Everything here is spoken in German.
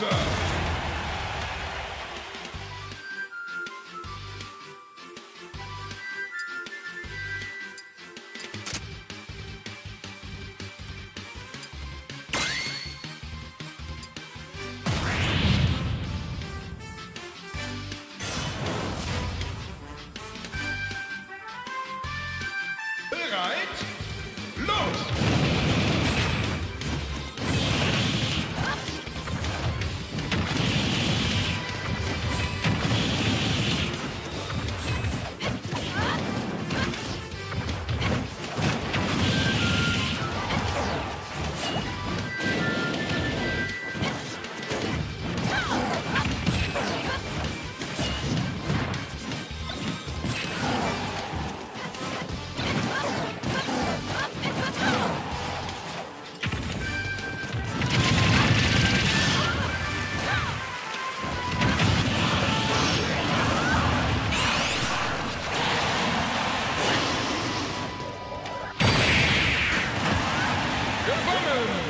Pause. Bereit? Los! Jim.